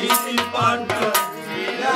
Isi Pantan Bila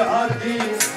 عديد